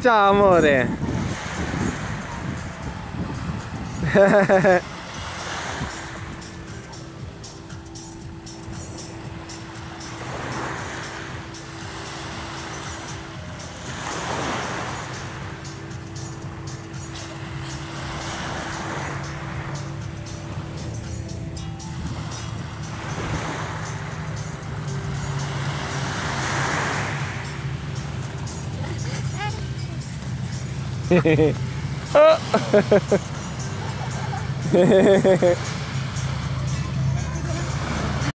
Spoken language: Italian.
Ciao amore. あ っ